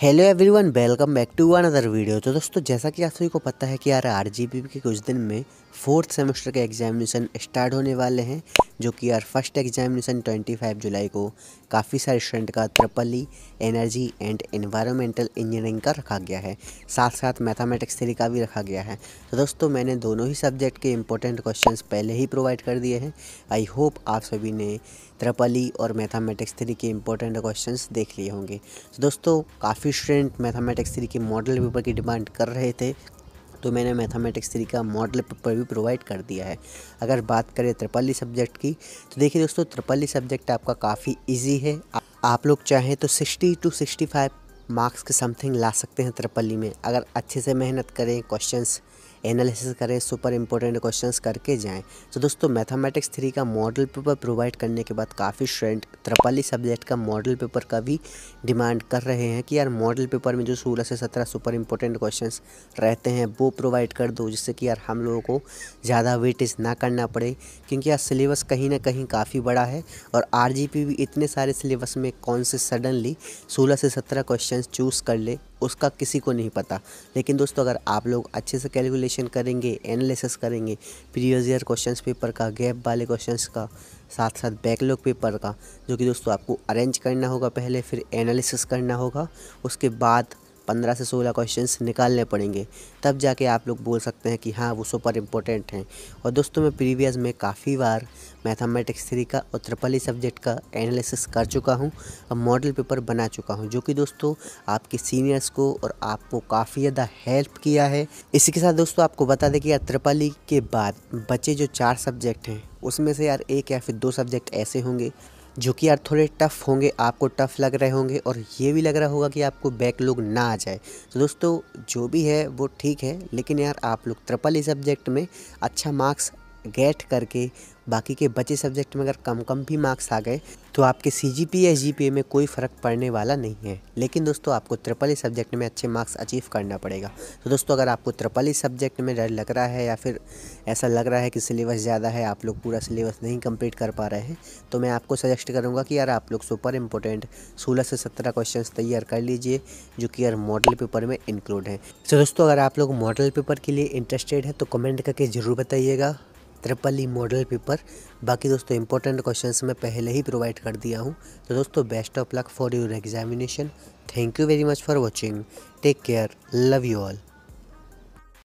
Hello everyone welcome back to one other video तो दोस्तों, जैसा कि आप सभी को पता है कि यार आर के कुछ दिन में फोर्थ सेमेस्टर के एग्जामिनेशन स्टार्ट होने वाले हैं। जो कि यार फ़र्स्ट एग्जामिनेशन 25 जुलाई को काफ़ी सारे स्टूडेंट का triple E energy and environmental engineering का रखा गया है। साथ साथ मैथमेटिक्स थ्री का भी रखा गया है। तो दोस्तों, मैंने दोनों ही सब्जेक्ट के इंपॉर्टेंट क्वेश्चंस पहले ही प्रोवाइड कर दिए हैं। आई होप आप सभी ने ट्रिपल ई और मैथमेटिक्स थ्री के इंपॉर्टेंट क्वेश्चन देख लिए होंगे। तो दोस्तों, काफ़ी स्टूडेंट मैथमेटिक्स थ्री के मॉडल पेपर की डिमांड कर रहे थे। तो मैंने मैथमेटिक्स थ्री का मॉडल पेपर भी प्रोवाइड कर दिया है। अगर बात करें त्रिपल्ली सब्जेक्ट की तो देखिए दोस्तों, त्रिपली सब्जेक्ट आपका काफ़ी ईजी है। आप लोग चाहें तो sixty two sixty five marks के समथिंग ला सकते हैं त्रिपल्ली में। अगर अच्छे से मेहनत करें क्वेश्चंस एनालिसिस करें, सुपर इंपॉर्टेंट क्वेश्चंस करके जाएँ। तो दोस्तों, मैथमेटिक्स थ्री का मॉडल पेपर प्रोवाइड करने के बाद काफ़ी स्टूडेंट त्रिपाली सब्जेक्ट का मॉडल पेपर का भी डिमांड कर रहे हैं कि यार मॉडल पेपर में जो सोलह से सत्रह सुपर इंपॉर्टेंट क्वेश्चन रहते हैं, वो प्रोवाइड कर दो, जिससे कि यार हम लोगों को ज़्यादा वेटेज ना करना पड़े। क्योंकि यार सिलेबस कहीं ना कहीं काफ़ी बड़ा है और आरजीपी भी इतने सारे सिलेबस में कौन से सडनली सोलह से सत्रह क्वेश्चन चूज़ कर ले उसका किसी को नहीं पता। लेकिन दोस्तों, अगर आप लोग अच्छे से कैलकुलेशन करेंगे एनालिसिस करेंगे प्रीवियस ईयर क्वेश्चन पेपर का गैप वाले क्वेश्चन का साथ साथ बैकलॉग पेपर का, जो कि दोस्तों आपको अरेंज करना होगा पहले, फिर एनालिसिस करना होगा, उसके बाद पंद्रह से सोलह क्वेश्चंस निकालने पड़ेंगे। तब जाके आप लोग बोल सकते हैं कि हाँ वो सुपर इम्पोर्टेंट हैं। और दोस्तों, मैं प्रीवियस में काफ़ी बार मैथमेटिक्स थ्री का और ट्रिपल सब्जेक्ट का एनालिसिस कर चुका हूँ और मॉडल पेपर बना चुका हूँ, जो कि दोस्तों, आपके सीनियर्स को और आपको काफ़ी ज़्यादा हेल्प किया है। इसी के साथ दोस्तों, आपको बता दें कि यार ट्रिपल के बाद बचे जो चार सब्जेक्ट हैं, उसमें से यार एक या फिर दो सब्जेक्ट ऐसे होंगे। जो कि यार थोड़े टफ़ होंगे, आपको टफ़ लग रहे होंगे और ये भी लग रहा होगा कि आपको बैक लोग ना आ जाए। तो दोस्तों, जो भी है वो ठीक है, लेकिन यार आप लोग ट्रिपल ई सब्जेक्ट में अच्छा मार्क्स गेट करके बाकी के बचे सब्जेक्ट में अगर कम कम भी मार्क्स आ गए तो आपके सी जी पी या जी पी ए में कोई फ़र्क पड़ने वाला नहीं है। लेकिन दोस्तों, आपको ट्रिपल ई सब्जेक्ट में अच्छे मार्क्स अचीव करना पड़ेगा। तो दोस्तों, अगर आपको ट्रिपल ई सब्जेक्ट में डर लग रहा है या फिर ऐसा लग रहा है कि सिलेबस ज़्यादा है, आप लोग पूरा सिलेबस नहीं कंप्लीट कर पा रहे हैं तो मैं आपको सजेस्ट करूँगा कि यार आप लोग सुपर इंपॉर्टेंट सोलह से सत्रह क्वेश्चन तैयार कर लीजिए, जो कि यार मॉडल पेपर में इंक्लूड है। तो दोस्तों, अगर आप लोग मॉडल पेपर के लिए इंटरेस्टेड है तो कमेंट करके ज़रूर बताइएगा। ट्रिपल ई मॉडल पेपर बाकी दोस्तों इंपॉर्टेंट क्वेश्चंस मैं पहले ही प्रोवाइड कर दिया हूँ। तो दोस्तों best of luck for your examination thank you very much for watching take care love you all